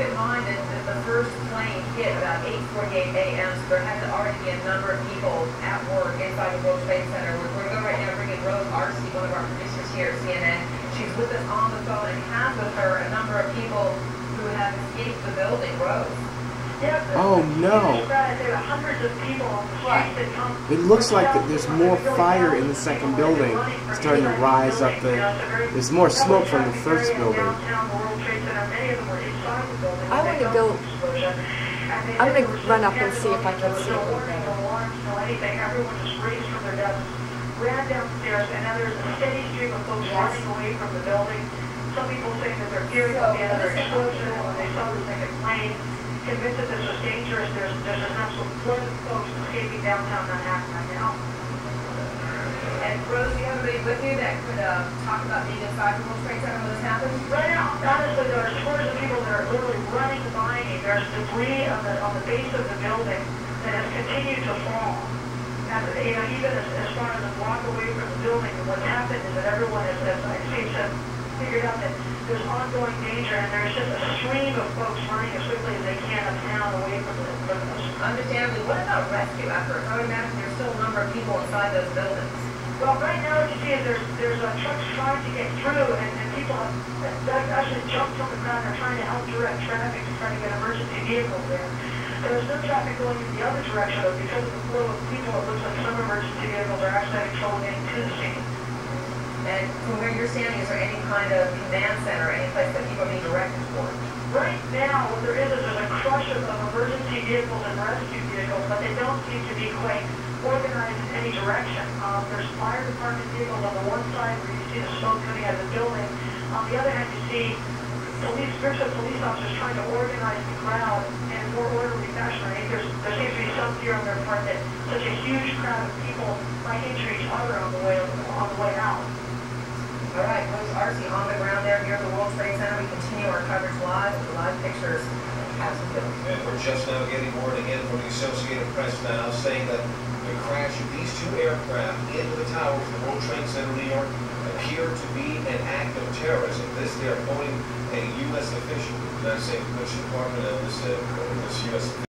in mind that, the first plane hit about 8:48 a.m. So there had to already be a number of people at work inside the World Trade Center. We're, going to go right now bring in Rose Arce, one of our producers here at CNN. She's with us on the phone and has with her a number of people who have escaped the building. Rose. Oh no! It looks like that there's more fire in the second building starting to rise up the. There's more smoke from the first building. I want to go. I'm going to run up and see if I can see it. Everyone just raised from ran downstairs, and now there's a steady stream of folks running away from the building. Some people saying that they're fearing of the other explosion when they saw the second plane convinced that this was dangerous. There's, there's an absolute flood of downtown Manhattan right now. And Rose, do you have anybody with you that could uh, talk about being inside the World Trade Center when this happened? Right now, honestly, there's scores of people that are literally running by me. There's debris on the on the base of the building that has continued to fall. And you know, even as, as far as a block away from the building, what's happened is that everyone has, as I see, said, figured out that there's ongoing danger, and there's just a stream of folks running as quickly as they can uptown away from the. Understandably, what about rescue efforts? I would imagine there's still a number of people inside those buildings. Well, right now, what you see is there's there's uh, trucks trying to get through, and, and people have actually jumped from the ground. They're trying to help direct traffic to try to get emergency vehicles there. There's no traffic going in the other direction, but because of the flow of people, it looks like some emergency vehicles are actually having trouble getting to the scene. And from where you're standing, is there any kind of command center, any place that people are being directed toward? Right now, what there is is there's a crush of, of emergency vehicles and rescue vehicles, but they don't seem to be quite organized in any direction. Um, there's fire department vehicles on the one side where you see the smoke coming out of the building. On the other hand, you see police, groups of police officers trying to organize the crowd in a more orderly fashion. I think there's, there seems to be some fear on their part that such a huge crowd of people might injure each other on the way on the way out. All right, Rose Arce on the ground there near the World Trade Center. We continue our coverage live with live pictures. And we're just now getting word again from the Associated Press now saying that the crash of these two aircraft into the towers of the World Trade Center, New York, appear to be an act of terrorism. This, they are quoting a U.S. official, the United States Department of this, this U.S.